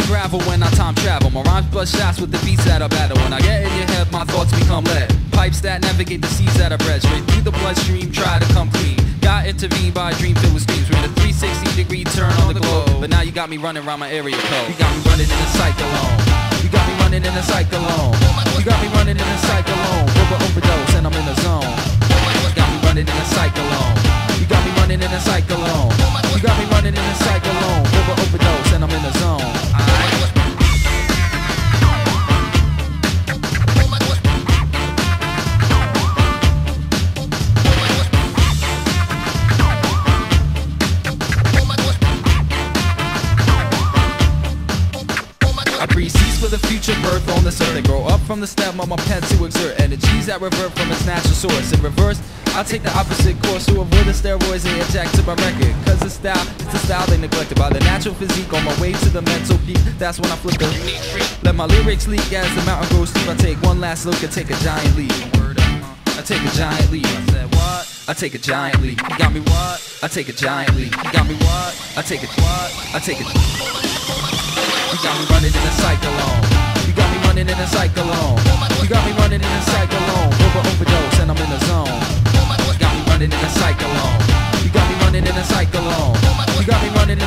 unravel when I time travel. My rhymes bust shots with the beats that I battle. When I get in your head, my thoughts become lead. Pipes that navigate the seas that I bred. Straight through the bloodstream, try to come clean. Got intervened by a dream filled with schemes. With a 360 degree turn on the globe. But now you got me running around my area code. You got me running in a cyclone. You got me running in a cyclone. You got me running in a cyclone. Rubber overdose and I'm in the zone. You got me running in a cyclone. You got me running in a cyclone. Breathe seeds for the future birth on this earth and grow up from the stem of my pen to exert energies that revert from its natural source. In reverse, I take the opposite course to avoid the steroids they inject to my record. Cause the style, it's the style they neglected by the natural physique on my way to the mental peak. That's when I flip the Let my lyrics leak as the mountain grows steep. I take one last look and take a giant leap. I take a giant leap. I said what? I take a giant leap. You got me what? I take a giant leap. You got me what? I take a what? I take a got me running in a cyclone. You got me running in a cyclone. You got me running in a cyclone. Over overdose and I'm in the zone. You got me running in a cyclone. You got me running in a cyclone. You got me running